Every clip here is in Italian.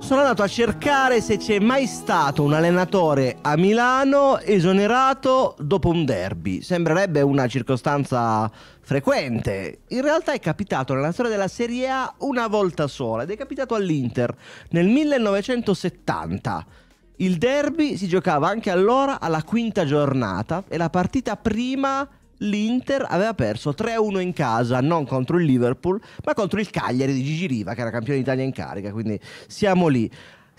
Sono andato a cercare se c'è mai stato un allenatore a Milano esonerato dopo un derby. Sembrerebbe una circostanza frequente. In realtà è capitato nella storia della Serie A una volta sola ed è capitato all'Inter nel 1970. Il derby si giocava anche allora alla quinta giornata e la partita prima l'Inter aveva perso 3-1 in casa, non contro il Liverpool, ma contro il Cagliari di Gigi Riva, che era campione d'Italia in carica, quindi siamo lì.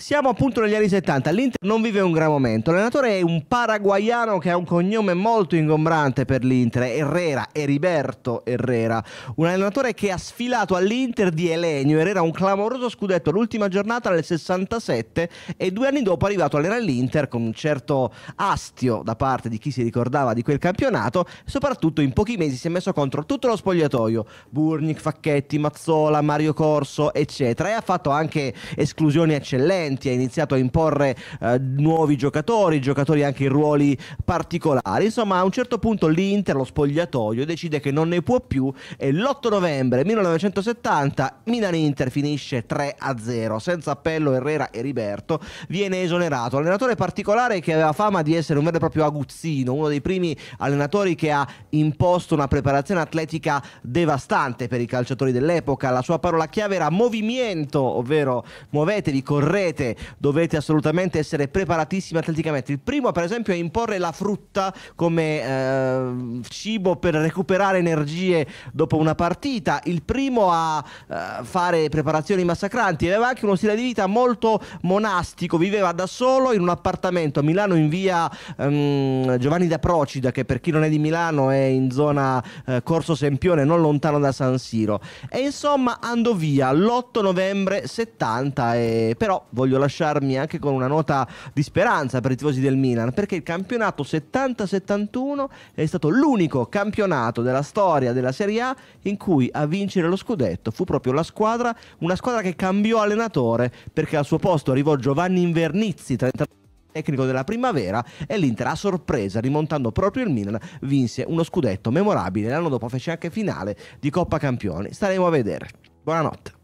Siamo appunto negli anni 70, l'Inter non vive un gran momento, l'allenatore è un paraguayano che ha un cognome molto ingombrante per l'Inter, Herrera, Eriberto Herrera, un allenatore che ha sfilato all'Inter di Elenio, Herrera un clamoroso scudetto l'ultima giornata nel 67 e due anni dopo è arrivato a allenare l'Inter con un certo astio da parte di chi si ricordava di quel campionato. Soprattutto in pochi mesi si è messo contro tutto lo spogliatoio, Burnic, Facchetti, Mazzola, Mario Corso eccetera e ha fatto anche esclusioni eccellenti talenti, ha iniziato a imporre eh, nuovi giocatori, giocatori anche in ruoli particolari. Insomma, a un certo punto l'Inter, lo spogliatoio, decide che non ne può più e l'8 novembre 1970 Milan-Inter finisce 3-0, senza appello Herrera e Riberto, viene esonerato. Allenatore particolare che aveva fama di essere un vero e proprio aguzzino, uno dei primi allenatori che ha imposto una preparazione atletica devastante per i calciatori dell'epoca. La sua parola chiave era movimento, ovvero muovetevi, correte, dovete, dovete assolutamente essere preparatissimi atleticamente. Il primo, per esempio, è imporre la frutta come eh, cibo per recuperare energie dopo una partita. Il primo a eh, fare preparazioni massacranti. Aveva anche uno stile di vita molto monastico. Viveva da solo in un appartamento a Milano in via um, Giovanni da Procida, che per chi non è di Milano è in zona eh, Corso Sempione, non lontano da San Siro. E insomma andò via l'8 novembre 70. E... Però voglio lasciarmi anche con una nota di speranza per i tifosi del Milan, perché il campionato 70-71 è stato l'unico campionato della storia della Serie A in cui a vincere lo scudetto fu proprio la squadra, una squadra che cambiò allenatore, perché al suo posto arrivò Giovanni Invernizzi, 30 tecnico della primavera e l'Inter a sorpresa rimontando proprio il Milan vinse uno scudetto memorabile. L'anno dopo fece anche finale di Coppa Campioni. Staremo a vedere. Buonanotte